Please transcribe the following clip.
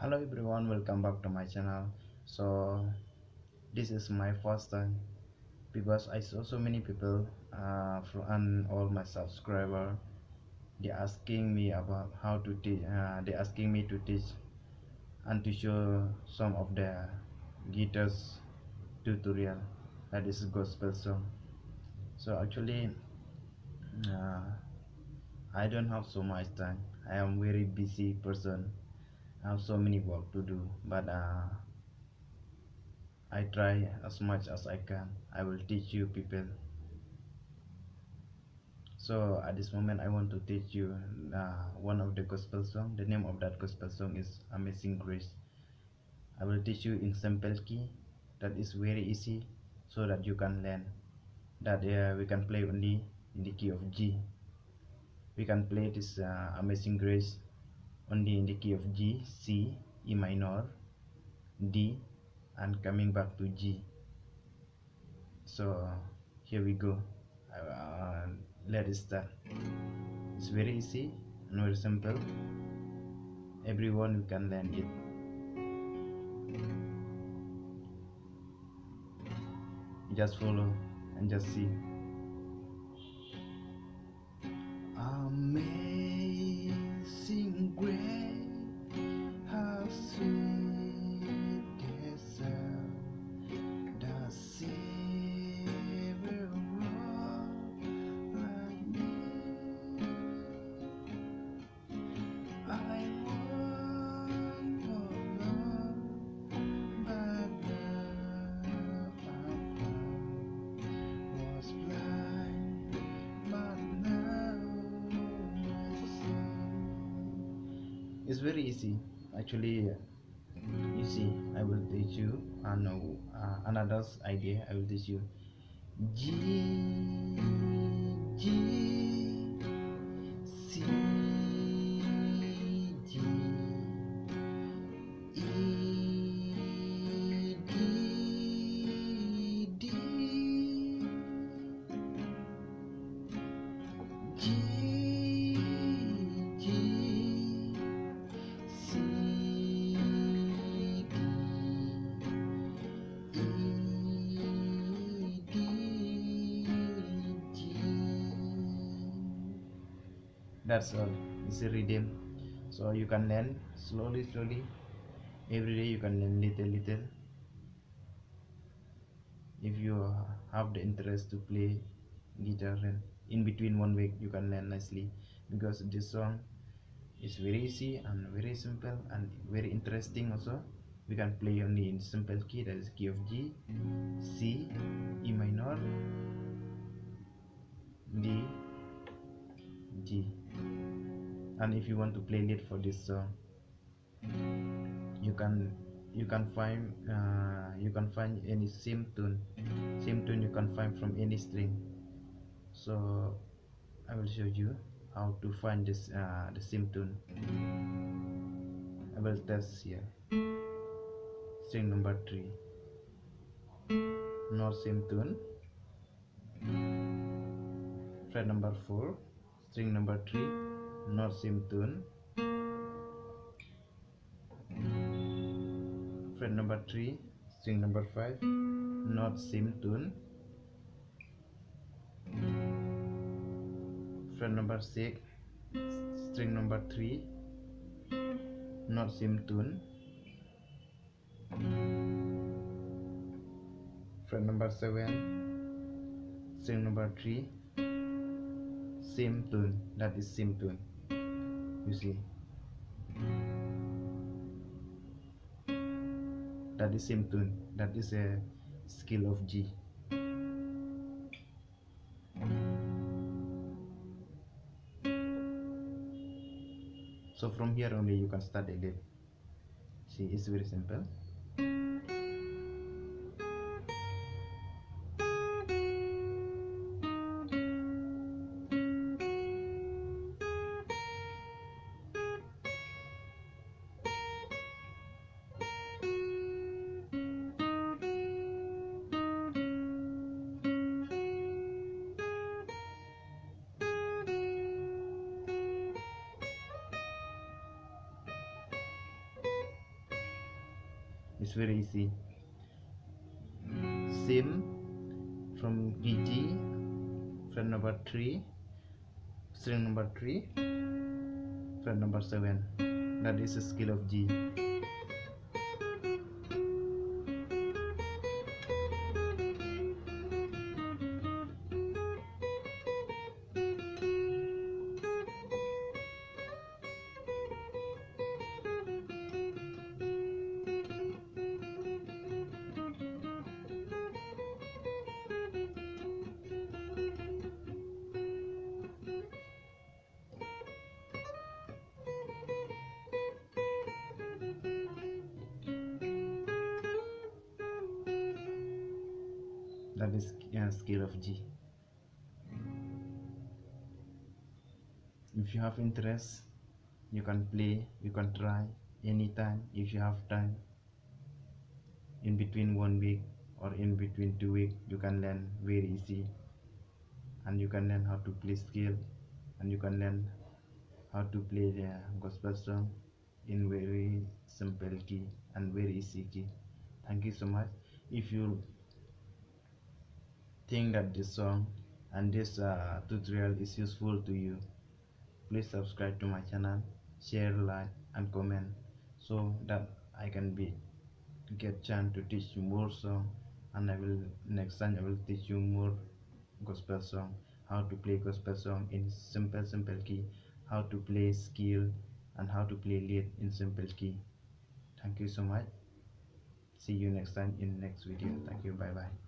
hello everyone welcome back to my channel. So this is my first time because i saw so many people uh, from and all my subscriber they asking me about how to teach uh, they asking me to teach and to show some of the guitars tutorial. That is gospel song. So actually uh, i don't have so much time. I am very busy person I have so many work to do but uh, I try as much as I can. I will teach you people. So at this moment I want to teach you uh, one of the gospel song. The name of that gospel song is Amazing Grace. I will teach you in simple key. That is very easy so that you can learn. That uh, we can play only in the key of G. We can play this uh, Amazing Grace only in the key of G, C, E minor, D and coming back to G. So here we go. Uh, let us start. It's very easy and very simple. Everyone can learn it. Just follow and just see it's very easy. Actually you see i will teach you and uh, another idea i will teach you. G that's all. It's a rhythm. So you can learn slowly slowly. Every day you can learn little little. If you have the interest to play guitar and in between one week you can learn nicely. Because this song is very easy and very simple and very interesting also. We can play only in simple key that is key of G, C, E minor, D, G and if you want to play lead for this song you can you can find uh, you can find any same tune same tune you can find from any string. So I will show you how to find this uh, the same tune I will test here. String number 3 not same tune fret number 4 string number 3 tune fret number 3 string number 5 not same tune fret number 6 string number 3 not same tune fret number 7 string number 3 same tune that is same tune you see that is same tune. That is a scale of G. So from here only you can start again. See it's very simple it's very easy. Sim from G fret number 3 string number 3 fret number 7 that is a scale of G that is uh, scale of G if you have interest you can play you can try anytime. If you have time in between one week or in between two weeks you can learn very easy. And you can learn how to play scale and you can learn how to play the gospel song in very simple key and very easy key. Thank you so much. If you think that this song and this uh, tutorial is useful to you. Please subscribe to my channel share like and comment so that i can be get chance to teach you more song and i will next time i will teach you more gospel song. How to play gospel song in simple simple key. How to play scale and how to play lead in simple key. Thank you so much. See you next time in next video. Thank you. Bye bye